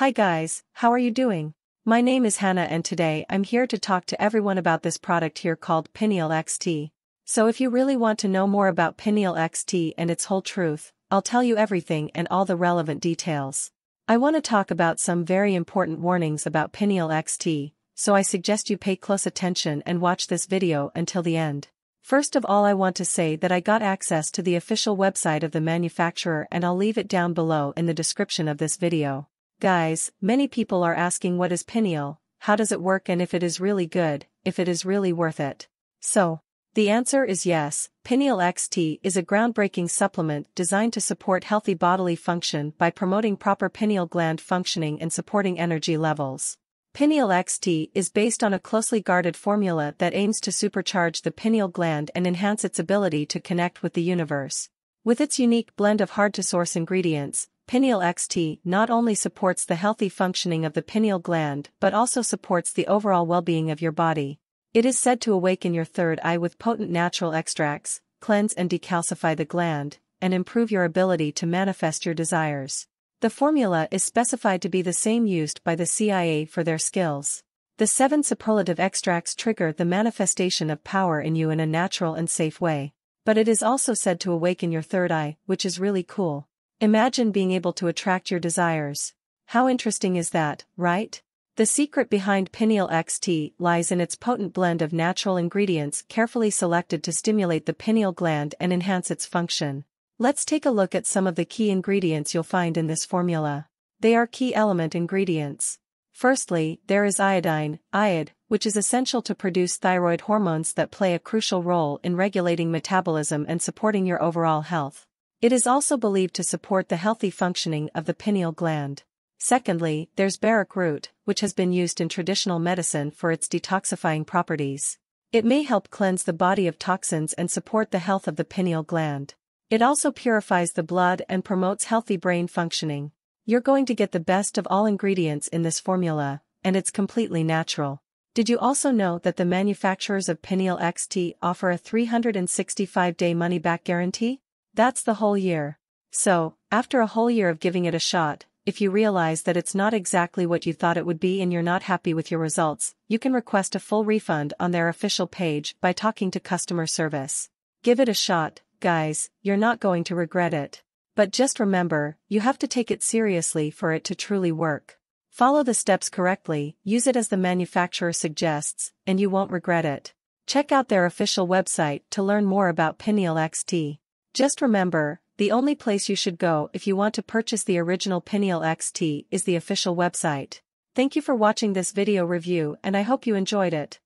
Hi guys, how are you doing? My name is Hannah and today I'm here to talk to everyone about this product here called Pineal XT. So if you really want to know more about Pineal XT and its whole truth, I'll tell you everything and all the relevant details. I want to talk about some very important warnings about Pineal XT, so I suggest you pay close attention and watch this video until the end. First of all I want to say that I got access to the official website of the manufacturer and I'll leave it down below in the description of this video. Guys, many people are asking what is pineal, how does it work and if it is really good, if it is really worth it. So, the answer is yes, Pineal XT is a groundbreaking supplement designed to support healthy bodily function by promoting proper pineal gland functioning and supporting energy levels. Pineal XT is based on a closely guarded formula that aims to supercharge the pineal gland and enhance its ability to connect with the universe. With its unique blend of hard-to-source ingredients, Pineal XT not only supports the healthy functioning of the pineal gland but also supports the overall well-being of your body. It is said to awaken your third eye with potent natural extracts, cleanse and decalcify the gland, and improve your ability to manifest your desires. The formula is specified to be the same used by the CIA for their skills. The seven superlative extracts trigger the manifestation of power in you in a natural and safe way. But it is also said to awaken your third eye, which is really cool. Imagine being able to attract your desires. How interesting is that, right? The secret behind Pineal XT lies in its potent blend of natural ingredients carefully selected to stimulate the pineal gland and enhance its function. Let's take a look at some of the key ingredients you'll find in this formula. They are key element ingredients. Firstly, there is iodine, iod, which is essential to produce thyroid hormones that play a crucial role in regulating metabolism and supporting your overall health. It is also believed to support the healthy functioning of the pineal gland. Secondly, there's burdock root, which has been used in traditional medicine for its detoxifying properties. It may help cleanse the body of toxins and support the health of the pineal gland. It also purifies the blood and promotes healthy brain functioning. You're going to get the best of all ingredients in this formula, and it's completely natural. Did you also know that the manufacturers of Pineal XT offer a 365-day money-back guarantee? That's the whole year. So, after a whole year of giving it a shot, if you realize that it's not exactly what you thought it would be and you're not happy with your results, you can request a full refund on their official page by talking to customer service. Give it a shot, guys, you're not going to regret it. But just remember, you have to take it seriously for it to truly work. Follow the steps correctly, use it as the manufacturer suggests, and you won't regret it. Check out their official website to learn more about Pineal XT. Just remember, the only place you should go if you want to purchase the original Pineal XT is the official website. Thank you for watching this video review and I hope you enjoyed it.